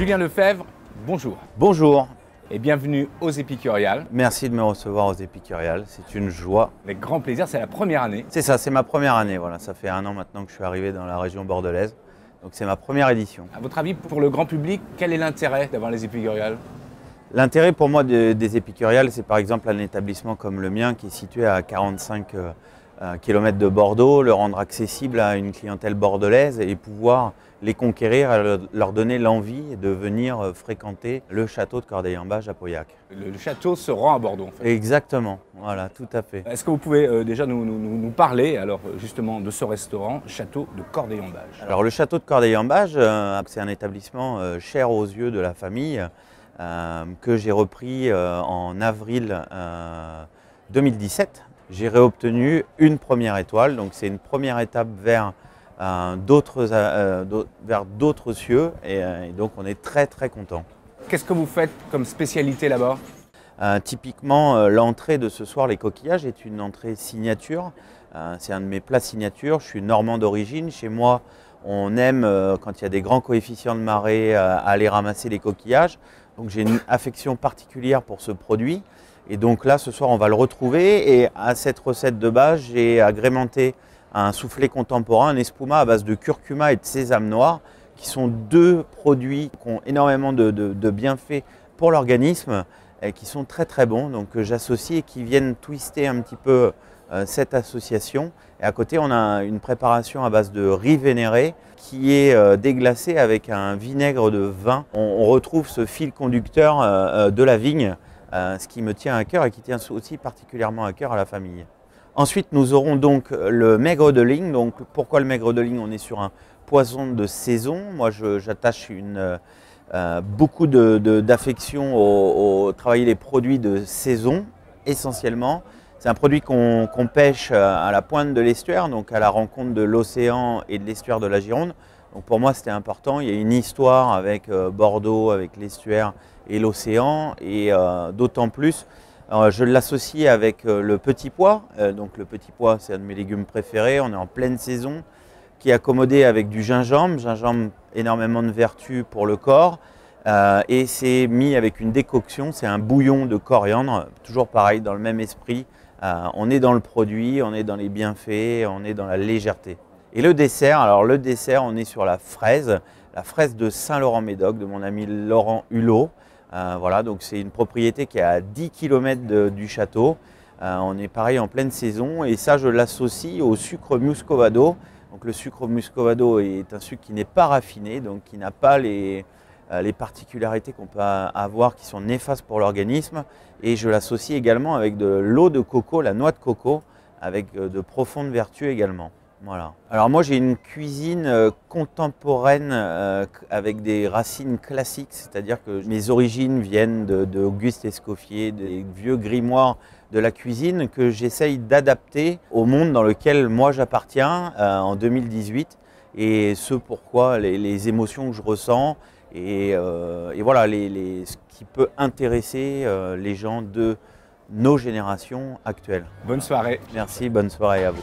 Julien Lefebvre, bonjour Bonjour, et bienvenue aux Épicuriales. merci de me recevoir aux Épicuriales, c'est une joie. Avec grand plaisir, c'est la première année. C'est ça, c'est ma première année, voilà, ça fait un an maintenant que je suis arrivé dans la région bordelaise, donc c'est ma première édition. À votre avis, pour le grand public, quel est l'intérêt d'avoir les Épicuriales? L'intérêt pour moi de- des Épicuriales, c'est par exemple un établissement comme le mien qui est situé à 45 km de Bordeaux, le rendre accessible à une clientèle bordelaise et pouvoir les conquérir, leur- donner l'envie de venir euh, fréquenter le château de Corday-en-Bage à Pauillac. Le, château se rend à Bordeaux, en fait. Exactement, voilà, tout à fait. Est-ce que vous pouvez euh, déjà nous, nous- nous- nous parler, alors euh, justement, de ce restaurant, Château de Corday-en-Bage Alors le château de Corday-en-Bage, euh, c'est un établissement euh, cher aux yeux de la famille que j'ai repris en avril euh, 2017. J'ai réobtenu une première étoile, donc c'est une première étape vers euh, d'autres euh, d'autres cieux et, euh, et donc on est très très content. Qu'est-ce que vous faites comme spécialité là-bas? Typiquement, l'entrée de ce soir, les coquillages, est une entrée signature. C'est un de mes plats signature. Je suis normand d'origine. Chez moi, on aime, euh, quand il y a des grands coefficients de marée, euh, aller ramasser les coquillages. Donc j'ai une affection particulière pour ce produit. Et donc là, ce soir, on va le retrouver. Et à cette recette de base, j'ai agrémenté un soufflé contemporain, un espuma à base de curcuma et de sésame noir, qui sont deux produits qui ont énormément de- bienfaits pour l'organisme et qui sont très très bons, donc que j'associe et qui viennent twister un petit peu cette association. Et à côté, on a une préparation à base de riz vénéré qui est euh, déglacée avec un vinaigre de vin. On, retrouve ce fil conducteur euh, euh, de la vigne, euh, ce qui me tient à cœur et qui tient aussi particulièrement à cœur à la famille. Ensuite, nous aurons donc le maigre de ligne. Donc, pourquoi le maigre de ligne? On est sur un poisson de saison. Moi, j'attache euh, euh, beaucoup de- de- d'affection au, au travailler les produits de saison, essentiellement. C'est un produit qu'on pêche euh, à la pointe de l'estuaire, donc à la rencontre de l'océan et de l'estuaire de la Gironde. Donc pour moi, c'était important. Il y a une histoire avec euh, Bordeaux, avec l'estuaire et l'océan, et euh, d'autant plus, je l'associe avec le petit pois. Donc le petit pois, c'est un de mes légumes préférés. On est en pleine saison, qui est accommodé avec du gingembre. Gingembre, énormément de vertus pour le corps. Et c'est mis avec une décoction, c'est un bouillon de coriandre, toujours pareil, dans le même esprit. Euh, on est dans le produit, on est dans les bienfaits, on est dans la légèreté. Et le dessert, alors le dessert, on est sur la fraise, la fraise de Saint-Laurent-Médoc, de mon ami Laurent Hulot. Euh, voilà, donc c'est une propriété qui est à 10 km du château. Euh, on est pareil en pleine saison et ça, je l'associe au sucre muscovado. Donc le sucre muscovado est un sucre qui n'est pas raffiné, donc qui n'a pas les, les particularités qu'on peut avoir qui sont néfastes pour l'organisme. Et je l'associe également avec de l'eau de coco, la noix de coco, avec euh, de profondes vertus également. Voilà. Alors moi j'ai une cuisine euh, contemporaine euh, avec des racines classiques, c'est-à-dire que mes origines viennent de, de Auguste Escoffier, des vieux grimoires de la cuisine que j'essaye d'adapter au monde dans lequel moi j'appartiens euh, en 2018 et ce pourquoi les émotions que je ressens et, euh, et voilà les- les- ce qui peut intéresser euh, les gens de nos générations actuelles. Bonne soirée. Merci, bonne soirée à vous.